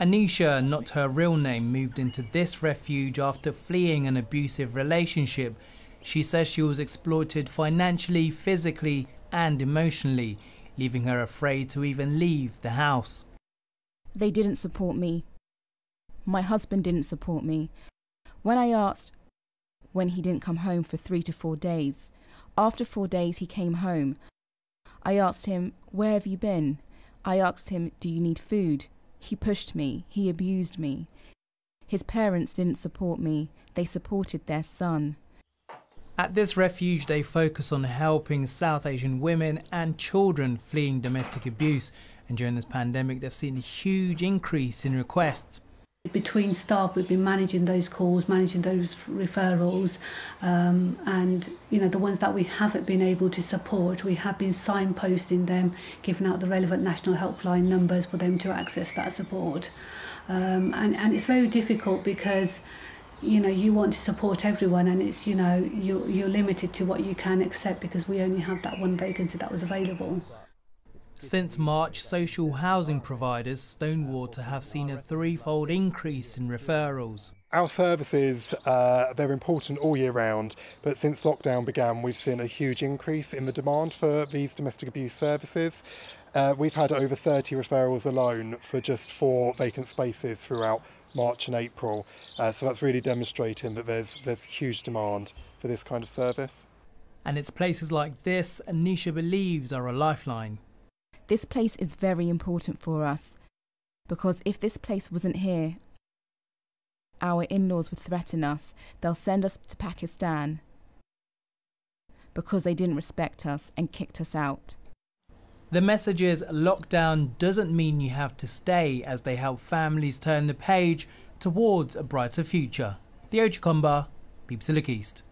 Anisha, not her real name, moved into this refuge after fleeing an abusive relationship. She says she was exploited financially, physically, and emotionally, leaving her afraid to even leave the house. They didn't support me. My husband didn't support me. When I asked when he didn't come home for three to four days, after four days he came home. I asked him, Where have you been? I asked him, Do you need food? He pushed me. He abused me. His parents didn't support me. They supported their son. At this refuge, they focus on helping South Asian women and children fleeing domestic abuse. And during this pandemic, they've seen a huge increase in requests. Between staff, we've been managing those calls, managing those referrals, um, and you know the ones that we haven't been able to support, we have been signposting them, giving out the relevant national helpline numbers for them to access that support. Um, and and it's very difficult because you know you want to support everyone and it's you know you're, you're limited to what you can accept because we only have that one vacancy that was available. Since March, social housing providers Stonewater have seen a threefold increase in referrals. Our services uh, are very important all year round, but since lockdown began, we've seen a huge increase in the demand for these domestic abuse services. Uh, we've had over 30 referrals alone for just four vacant spaces throughout March and April. Uh, so that's really demonstrating that there's there's huge demand for this kind of service. And it's places like this Anisha believes are a lifeline. This place is very important for us because if this place wasn't here, our in laws would threaten us. They'll send us to Pakistan because they didn't respect us and kicked us out. The message is lockdown doesn't mean you have to stay as they help families turn the page towards a brighter future. Theo Chikomba, BBC Look East.